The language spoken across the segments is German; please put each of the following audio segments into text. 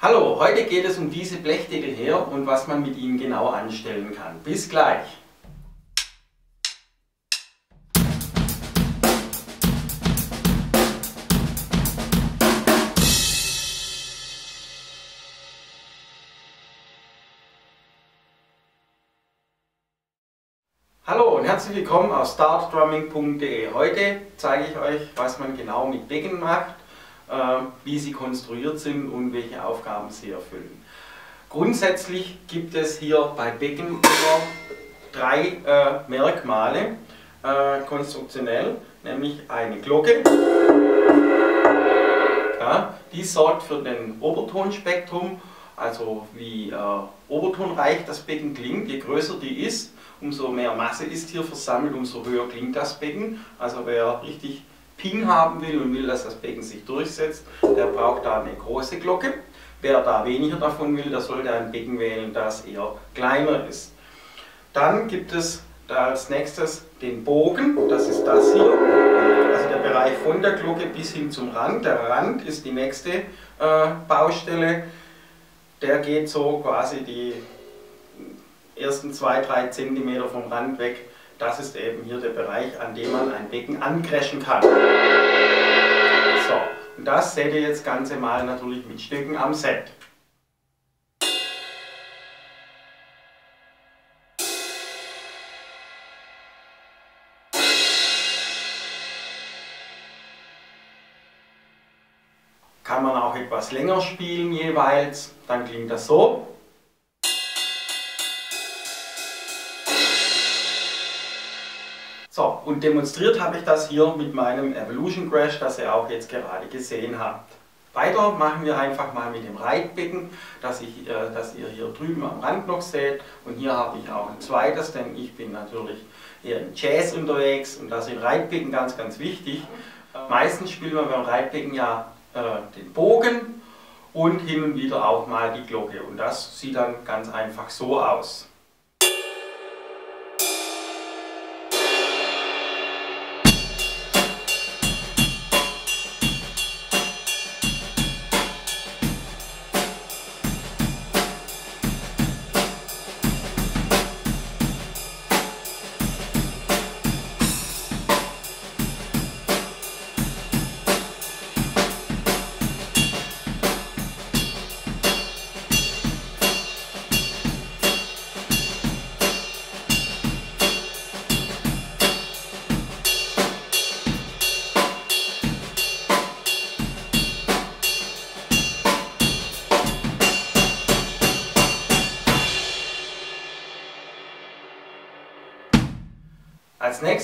Hallo, heute geht es um diese Blechdeckel hier und was man mit ihnen genau anstellen kann. Bis gleich! Hallo und herzlich willkommen auf startdrumming.de. Heute zeige ich euch, was man genau mit Becken macht, wie sie konstruiert sind und welche Aufgaben sie erfüllen. Grundsätzlich gibt es hier bei Becken drei äh, Merkmale äh, konstruktionell, nämlich eine Glocke, ja, die sorgt für den Obertonspektrum, also wie äh, obertonreich das Becken klingt, je größer die ist, umso mehr Masse ist hier versammelt, umso höher klingt das Becken. Also wer richtig Ping haben will und will, dass das Becken sich durchsetzt, der braucht da eine große Glocke. Wer da weniger davon will, der sollte ein Becken wählen, das eher kleiner ist. Dann gibt es als nächstes den Bogen, das ist das hier, also der Bereich von der Glocke bis hin zum Rand. Der Rand ist die nächste äh, Baustelle, der geht so quasi die ersten 2-3 cm vom Rand weg. Das ist eben hier der Bereich, an dem man ein Becken ancrashen kann. So, und das seht ihr jetzt ganze mal natürlich mit Stücken am Set. Kann man auch etwas länger spielen jeweils, dann klingt das so. Und demonstriert habe ich das hier mit meinem Evolution Crash, das ihr auch jetzt gerade gesehen habt. Weiter machen wir einfach mal mit dem Reitbecken, das, ich, äh, das ihr hier drüben am Rand noch seht. Und hier habe ich auch ein zweites, denn ich bin natürlich eher im Jazz unterwegs und da sind Reitbecken ganz, ganz wichtig. Meistens spielt man beim Reitbecken ja äh, den Bogen und hin und wieder auch mal die Glocke. Und das sieht dann ganz einfach so aus.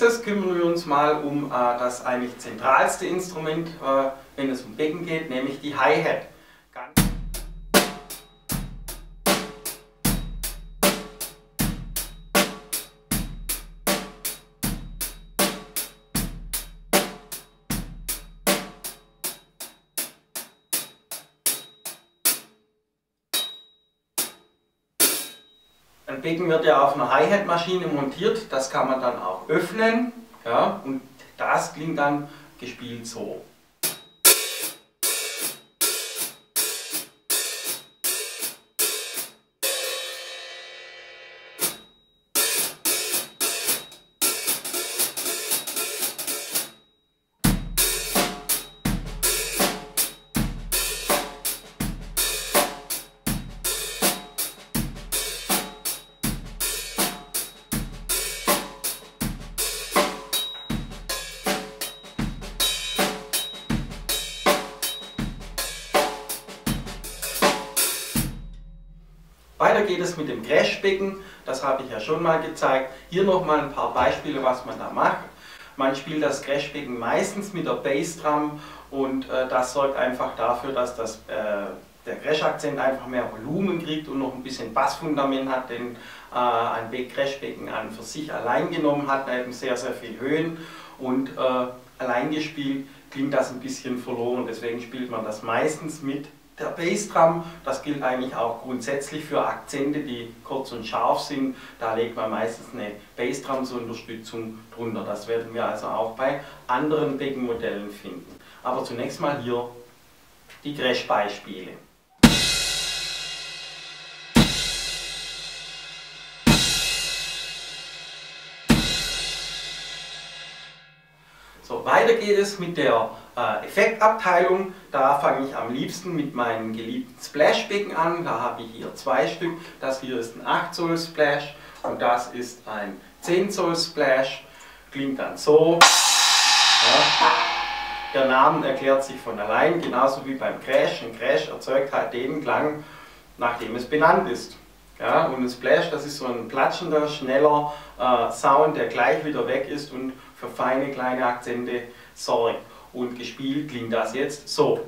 Nächstes kümmern wir uns mal um äh, das eigentlich zentralste Instrument, äh, wenn es um Becken geht, nämlich die Hi-Hat. Ein Becken wird ja auf einer Hi-Hat-Maschine montiert, das kann man dann auch öffnen ja, und das klingt dann gespielt so. Weiter geht es mit dem Crashbecken, das habe ich ja schon mal gezeigt. Hier nochmal ein paar Beispiele, was man da macht. Man spielt das Crashbecken meistens mit der Bassdrum und äh, das sorgt einfach dafür, dass das, äh, der Crash-Akzent einfach mehr Volumen kriegt und noch ein bisschen Bassfundament hat, denn äh, ein Crashbecken an für sich allein genommen hat eben sehr, sehr viel Höhen und äh, allein gespielt klingt das ein bisschen verloren. Deswegen spielt man das meistens mit der Bassdrum, das gilt eigentlich auch grundsätzlich für Akzente, die kurz und scharf sind. Da legt man meistens eine Bassdrum zur Unterstützung drunter. Das werden wir also auch bei anderen Beckenmodellen finden. Aber zunächst mal hier die Crash-Beispiele. So, weiter geht es mit der äh, Effektabteilung. Da fange ich am liebsten mit meinem geliebten Splashbecken an. Da habe ich hier zwei Stück. Das hier ist ein 8 Zoll Splash und das ist ein 10 Zoll Splash. Klingt dann so. Ja. Der Name erklärt sich von allein, genauso wie beim Crash. Ein Crash erzeugt halt den Klang, nachdem es benannt ist. Ja, und ein Splash, das ist so ein platschender, schneller äh, Sound, der gleich wieder weg ist und für feine kleine Akzente sorgt. Und gespielt klingt das jetzt so.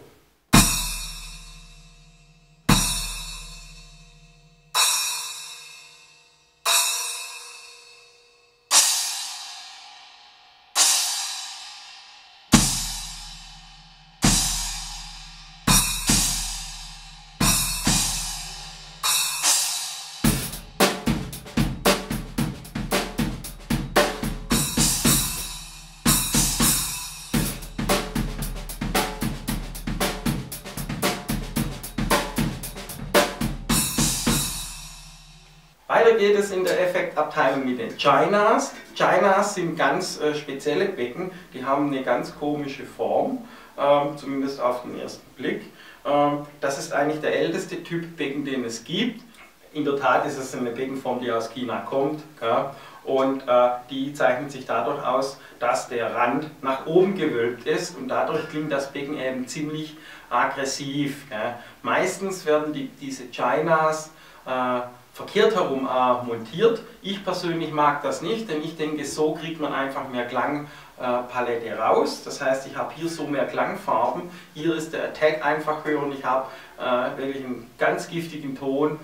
Weiter geht es in der Effektabteilung mit den Chinas. Chinas sind ganz äh, spezielle Becken, die haben eine ganz komische Form, ähm, zumindest auf den ersten Blick. Ähm, das ist eigentlich der älteste Typ Becken, den es gibt. In der Tat ist es eine Beckenform, die aus China kommt. Ja, und äh, die zeichnet sich dadurch aus, dass der Rand nach oben gewölbt ist und dadurch klingt das Becken eben ziemlich aggressiv. Ja. Meistens werden die, diese Chinas verkehrt herum äh, montiert. Ich persönlich mag das nicht, denn ich denke, so kriegt man einfach mehr Klangpalette äh, raus. Das heißt, ich habe hier so mehr Klangfarben. Hier ist der Attack einfach höher und ich habe äh, wirklich einen ganz giftigen Ton.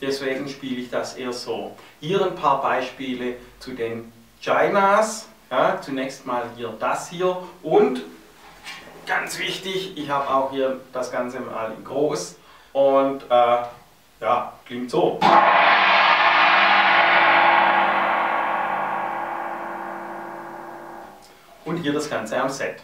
Deswegen spiele ich das eher so. Hier ein paar Beispiele zu den Chinas. Ja, zunächst mal hier das hier und ganz wichtig, ich habe auch hier das Ganze mal in groß und äh, ja, klingt so. Und hier das Ganze am Set.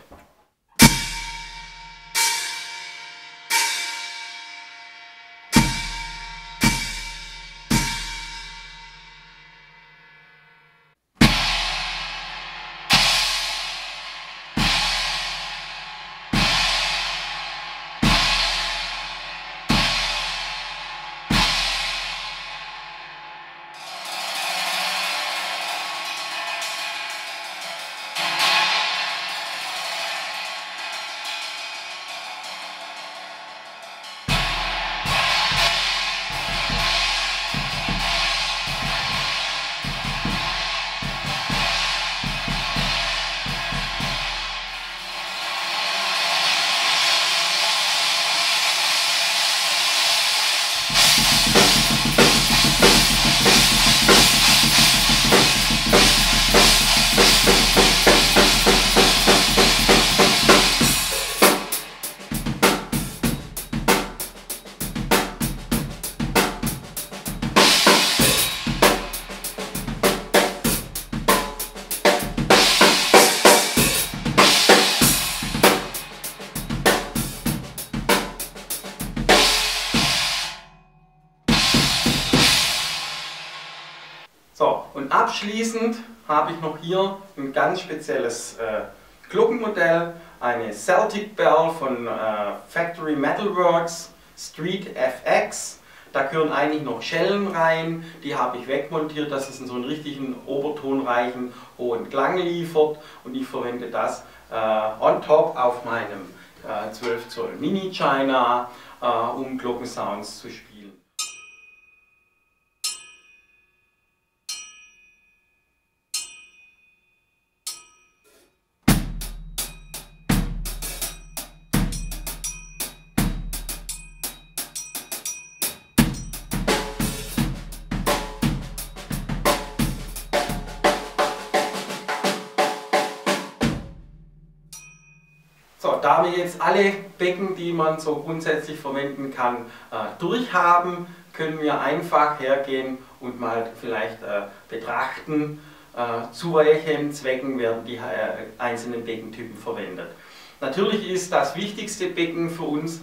So, und abschließend habe ich noch hier ein ganz spezielles äh, Glockenmodell, eine Celtic Bell von äh, Factory Metalworks Street FX. Da gehören eigentlich noch Schellen rein, die habe ich wegmontiert, dass es in so einen richtigen obertonreichen hohen Klang liefert und ich verwende das äh, on top auf meinem äh, 12 Zoll Mini China, äh, um Glockensounds zu spielen. Da wir jetzt alle Becken, die man so grundsätzlich verwenden kann, äh, durchhaben, können wir einfach hergehen und mal vielleicht äh, betrachten, äh, zu welchen Zwecken werden die einzelnen Beckentypen verwendet. Natürlich ist das wichtigste Becken für uns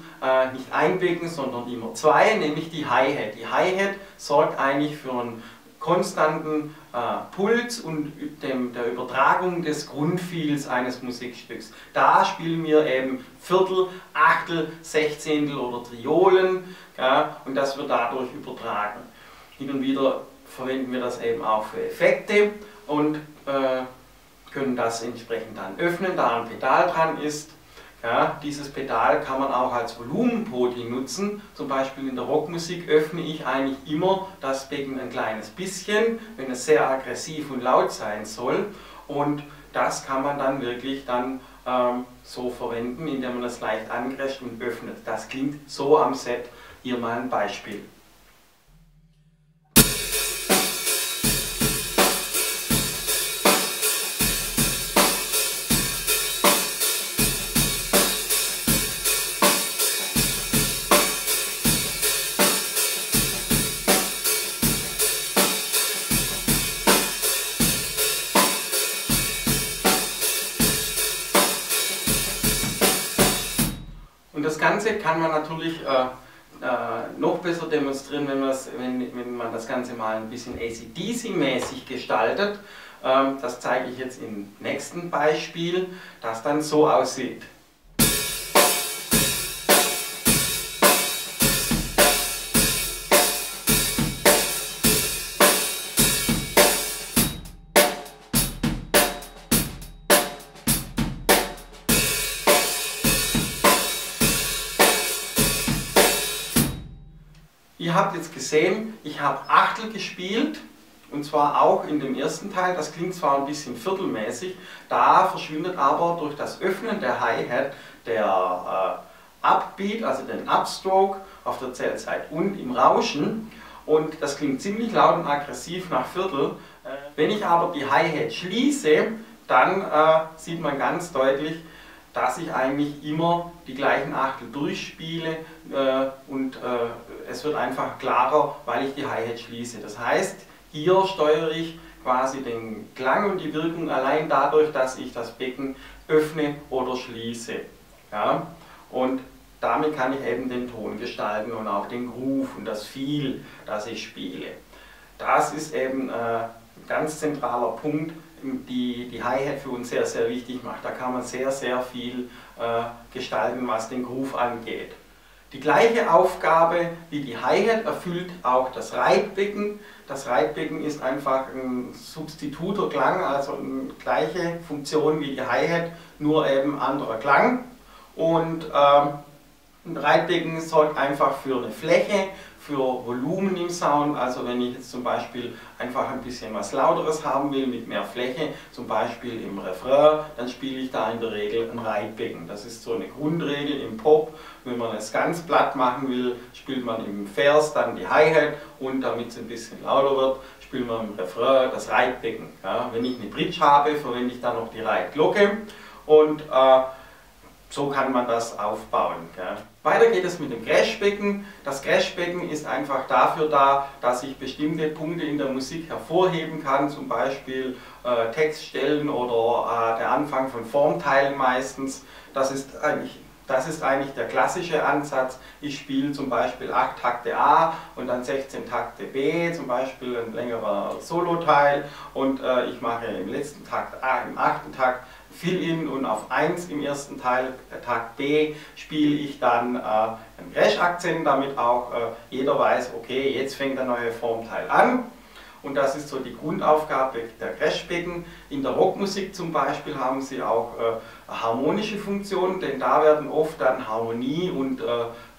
nicht ein Becken, sondern immer zwei, nämlich die Hi-Hat. Die Hi-Hat sorgt eigentlich für einen konstanten äh, Puls und dem, der Übertragung des Grundfeels eines Musikstücks. Da spielen wir eben Viertel, Achtel, Sechzehntel oder Triolen ja, und das wird dadurch übertragen. Hin und wieder verwenden wir das eben auch für Effekte und äh, können das entsprechend dann öffnen, da ein Pedal dran ist. Ja, dieses Pedal kann man auch als Volumenpoti nutzen. Zum Beispiel in der Rockmusik öffne ich eigentlich immer das Becken ein kleines bisschen, wenn es sehr aggressiv und laut sein soll. Und das kann man dann wirklich dann ähm, so verwenden, indem man es leicht angrescht und öffnet. Das klingt so am Set. Hier mal ein Beispiel. Ganze kann man natürlich äh, äh, noch besser demonstrieren, wenn, wenn, wenn, man das Ganze mal ein bisschen ACDC-mäßig gestaltet. Ähm, das zeige ich jetzt im nächsten Beispiel, das dann so aussieht. Ihr habt jetzt gesehen, ich habe Achtel gespielt und zwar auch in dem ersten Teil. Das klingt zwar ein bisschen viertelmäßig, da verschwindet aber durch das Öffnen der Hi-Hat der äh, Upbeat, also den Upstroke auf der Zählzeit und im Rauschen. Und das klingt ziemlich laut und aggressiv nach Viertel. Äh, wenn ich aber die Hi-Hat schließe, dann äh, sieht man ganz deutlich, dass ich eigentlich immer die gleichen Achtel durchspiele äh, und äh, es wird einfach klarer, weil ich die Hi-Hat schließe. Das heißt, hier steuere ich quasi den Klang und die Wirkung allein dadurch, dass ich das Becken öffne oder schließe. Ja? Und damit kann ich eben den Ton gestalten und auch den Groove und das Feel, das ich spiele. Das ist eben äh, ein ganz zentraler Punkt, die die Hi-Hat für uns sehr, sehr wichtig macht. Da kann man sehr, sehr viel äh, gestalten, was den Groove angeht. Die gleiche Aufgabe wie die Hi-Hat erfüllt auch das Reitbecken. Das Reitbecken ist einfach ein Substitutorklang, also eine gleiche Funktion wie die Hi-Hat, nur eben anderer Klang. Und ähm, ein Reitbecken sorgt einfach für eine Fläche, für Volumen im Sound. Also wenn ich jetzt zum Beispiel einfach ein bisschen was Lauteres haben will mit mehr Fläche, zum Beispiel im Refrain, dann spiele ich da in der Regel ein Reitbecken. Das ist so eine Grundregel im Pop. Wenn man es ganz platt machen will, spielt man im Vers dann die Hi-Hat und damit es ein bisschen lauter wird, spielt man im Refrain das Reitbecken. Ja, wenn ich eine Bridge habe, verwende ich dann noch die Reitglocke und äh, so kann man das aufbauen. Gell. Weiter geht es mit dem Crashbecken. Das Crashbecken ist einfach dafür da, dass ich bestimmte Punkte in der Musik hervorheben kann, zum Beispiel äh, Textstellen oder äh, der Anfang von Formteilen meistens. Das ist eigentlich das ist eigentlich der klassische Ansatz. Ich spiele zum Beispiel 8 Takte A und dann 16 Takte B, zum Beispiel ein längerer Soloteil und äh, ich mache im letzten Takt A, im achten Takt Fill-In und auf 1 im ersten Teil, äh, Takt B, spiele ich dann äh, einen Crash-Akzent, damit auch äh, jeder weiß, okay, jetzt fängt der neue Formteil an. Und das ist so die Grundaufgabe der Crashbecken. In der Rockmusik zum Beispiel haben sie auch äh, harmonische Funktionen, denn da werden oft dann Harmonie und äh,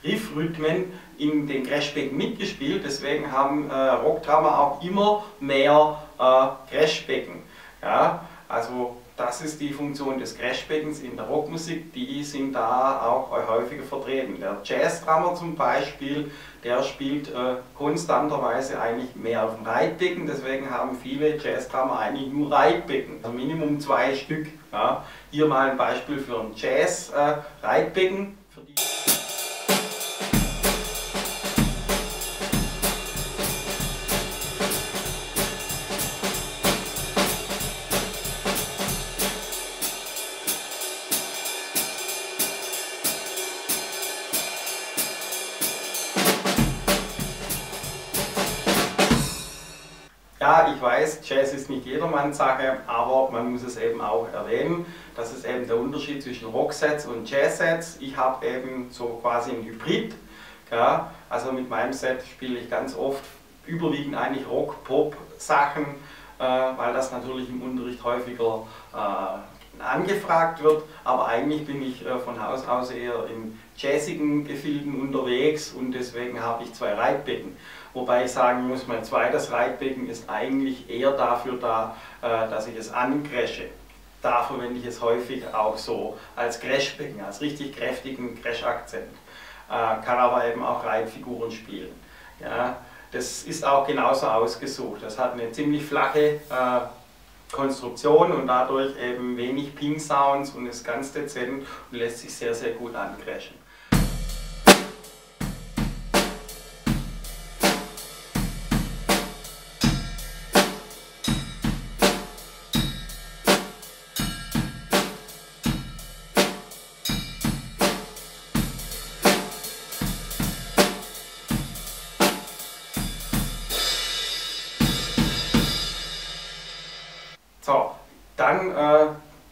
Riffrhythmen in den Crashbecken mitgespielt. Deswegen haben äh, Rockdrummer auch immer mehr äh, Crashbecken. Ja, also das ist die Funktion des Crashbeckens in der Rockmusik, die sind da auch häufiger vertreten. Der Jazzdrummer zum Beispiel, der spielt äh, konstanterweise eigentlich mehr auf dem Reitbecken, deswegen haben viele Jazzdrummer eigentlich nur Reitbecken, also Minimum zwei Stück. Ja. Hier mal ein Beispiel für ein Jazz-Reitbecken. Äh, weiß, Jazz ist nicht jedermanns Sache, aber man muss es eben auch erwähnen. Das ist eben der Unterschied zwischen Rocksets und Jazzsets. Ich habe eben so quasi ein Hybrid. Ja, also mit meinem Set spiele ich ganz oft überwiegend eigentlich Rock-Pop-Sachen, äh, weil das natürlich im Unterricht häufiger äh, angefragt wird. Aber eigentlich bin ich äh, von Haus aus eher in jazzigen Gefilden unterwegs und deswegen habe ich zwei Reitbecken. Wobei ich sagen muss, mein zweites Reitbecken ist eigentlich eher dafür da, äh, dass ich es ancrashe. Da verwende ich es häufig auch so als Crashbecken, als richtig kräftigen Crash-Akzent. Äh, kann aber eben auch Reitfiguren spielen. Ja, das ist auch genauso ausgesucht. Das hat eine ziemlich flache äh, Konstruktion und dadurch eben wenig Ping-Sounds und ist ganz dezent und lässt sich sehr, sehr gut ancrashen.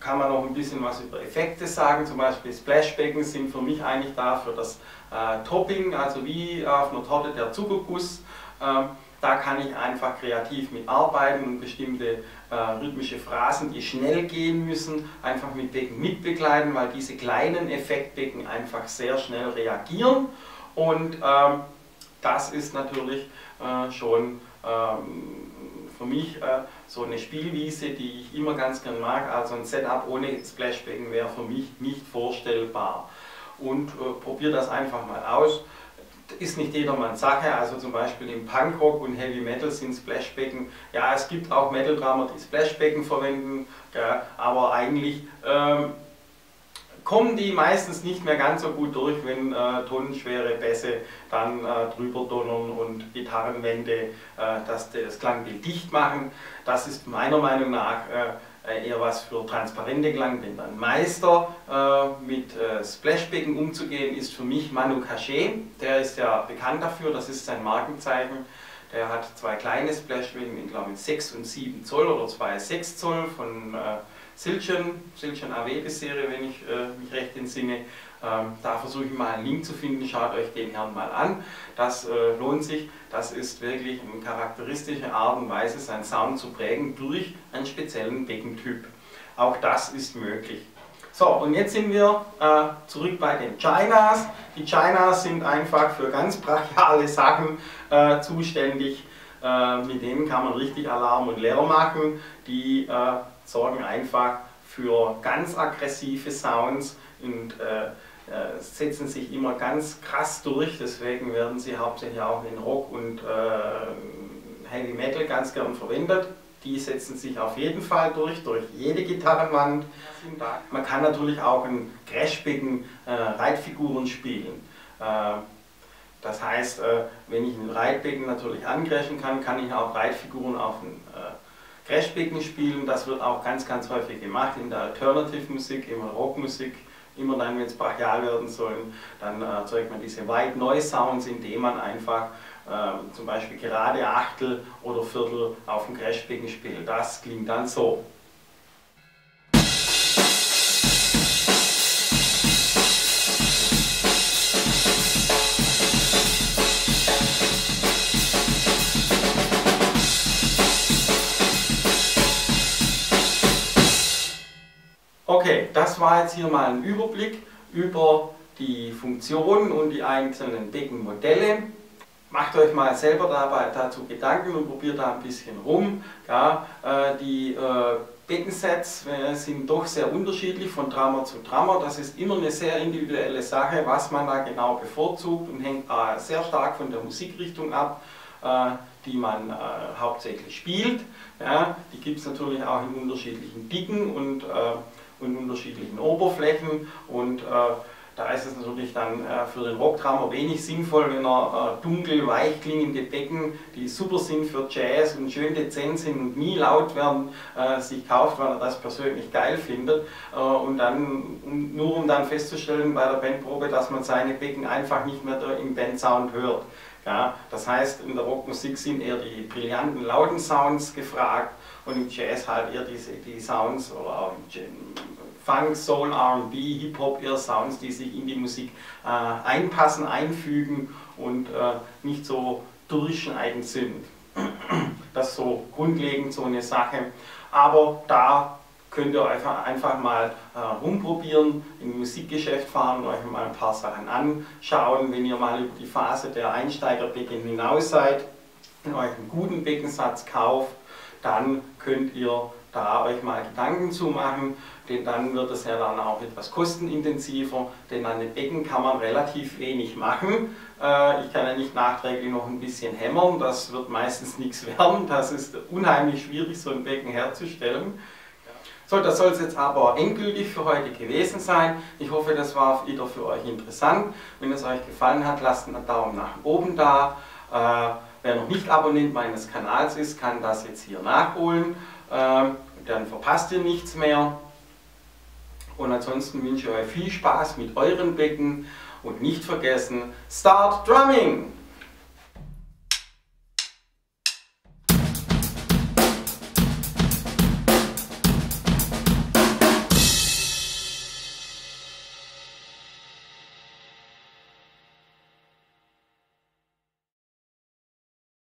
Kann man noch ein bisschen was über Effekte sagen. Zum Beispiel Splashbecken sind für mich eigentlich da für das äh, Topping, also wie auf einer Torte der Zuckerguss. Äh, da kann ich einfach kreativ mitarbeiten und bestimmte äh, rhythmische Phrasen, die schnell gehen müssen, einfach mit Becken mitbegleiten, weil diese kleinen Effektbecken einfach sehr schnell reagieren. Und ähm, das ist natürlich äh, schon ähm, für mich äh, so eine Spielwiese, die ich immer ganz gern mag. Also ein Setup ohne Splashbecken wäre für mich nicht vorstellbar. Und äh, probiert das einfach mal aus. Ist nicht jedermanns Sache, also zum Beispiel im Punkrock und Heavy Metal sind Splashbecken, ja es gibt auch Metal-Drummer, die Splashbecken verwenden, ja, aber eigentlich ähm, kommen die meistens nicht mehr ganz so gut durch, wenn äh, tonnenschwere Bässe dann äh, drüber donnern und Gitarrenwände äh, das, das Klangbild dicht machen. Das ist meiner Meinung nach äh, eher was für transparente Klangbänder. Ein Meister äh, mit äh, Splashbecken umzugehen ist für mich Manu Cachet. Der ist ja bekannt dafür, das ist sein Markenzeichen. Der hat zwei kleine Splashbecken in glaube ich 6 und 7 Zoll oder zwei 6 Zoll von Silchen, Silchen AW-Serie, wenn ich äh, mich recht entsinne. Ähm, da versuche ich mal einen Link zu finden, schaut euch den Herrn mal an. Das äh, lohnt sich, das ist wirklich eine charakteristische Art und Weise, seinen Sound zu prägen durch einen speziellen Beckentyp. Auch das ist möglich. So, und jetzt sind wir äh, zurück bei den Chinas. Die Chinas sind einfach für ganz brachiale Sachen äh, zuständig. Äh, mit denen kann man richtig Alarm und Lärm machen. Die äh, sorgen einfach für ganz aggressive Sounds und äh, äh, setzen sich immer ganz krass durch. Deswegen werden sie hauptsächlich auch in Rock und äh, Heavy Metal ganz gern verwendet. Die setzen sich auf jeden Fall durch, durch jede Gitarrenwand. Man kann natürlich auch in Crashbecken äh, Reitfiguren spielen. Äh, das heißt, wenn ich ein Reitbecken natürlich angreschen kann, kann ich auch Reitfiguren auf ein Crashbecken spielen. Das wird auch ganz, ganz häufig gemacht in der Alternative Musik, in der Rockmusik. Immer dann, wenn es brachial werden soll, dann erzeugt man diese White Noise Sounds, indem man einfach äh, zum Beispiel gerade Achtel oder Viertel auf dem Crashbecken spielt. Das klingt dann so. Okay, das war jetzt hier mal ein Überblick über die Funktionen und die einzelnen Beckenmodelle. Macht euch mal selber dabei dazu Gedanken und probiert da ein bisschen rum. Ja, äh, die äh, Beckensets äh, sind doch sehr unterschiedlich von Drummer zu Drummer. Das ist immer eine sehr individuelle Sache, was man da genau bevorzugt und hängt sehr stark von der Musikrichtung ab, die man hauptsächlich spielt. Ja, die gibt es natürlich auch in unterschiedlichen Dicken und und unterschiedlichen Oberflächen und äh, da ist es natürlich dann äh, für den Rockdrummer wenig sinnvoll, wenn er äh, dunkel, weich klingende Becken, die super sind für Jazz und schön dezent sind und nie laut werden, sich kauft, weil er das persönlich geil findet. Und dann, nur um dann festzustellen bei der Bandprobe, dass man seine Becken einfach nicht mehr im Bandsound hört. Ja, das heißt, in der Rockmusik sind eher die brillanten, lauten Sounds gefragt und im Jazz halt eher diese, die Sounds oder auch im Funk, Soul, RB, Hip-Hop, eher Sounds, die sich in die Musik äh, einpassen, einfügen und äh, nicht so durchschneidend sind. Das ist so grundlegend so eine Sache. Aber da könnt ihr einfach, einfach mal äh, rumprobieren, ein Musikgeschäft fahren und euch mal ein paar Sachen anschauen. Wenn ihr mal über die Phase der Einsteigerbecken hinaus seid und euch einen guten Beckensatz kauft, dann könnt ihr da euch mal Gedanken zu machen, denn dann wird es ja dann auch etwas kostenintensiver, denn an den Becken kann man relativ wenig machen. Äh, ich kann ja nicht nachträglich noch ein bisschen hämmern, das wird meistens nichts werden, das ist unheimlich schwierig, so ein Becken herzustellen. So, das soll es jetzt aber endgültig für heute gewesen sein. Ich hoffe, das war wieder für euch interessant. Wenn es euch gefallen hat, lasst einen Daumen nach oben da. Äh, wer noch nicht Abonnent meines Kanals ist, kann das jetzt hier nachholen. Äh, dann verpasst ihr nichts mehr. Und ansonsten wünsche ich euch viel Spaß mit euren Becken und nicht vergessen, Start Drumming!